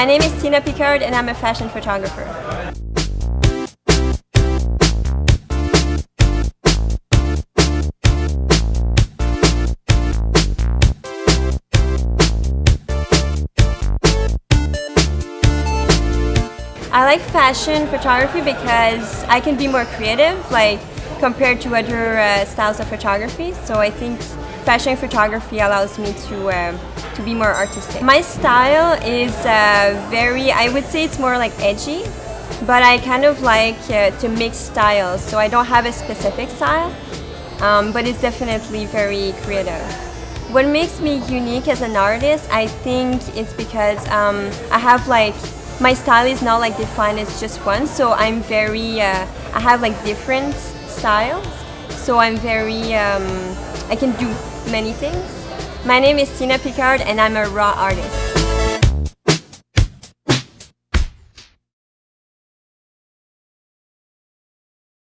My name is Tina Picard and I'm a fashion photographer. I like fashion photography because I can be more creative, like compared to other uh, styles of photography. So I think fashion photography allows me to uh, to be more artistic. My style is uh, very, I would say it's more like edgy, but I kind of like uh, to mix styles. So I don't have a specific style, um, but it's definitely very creative. What makes me unique as an artist, I think it's because um, I have like my style is not like defined as just one so i'm very uh, i have like different styles so i'm very um, i can do many things. My name is tina picard and i'm a raw artist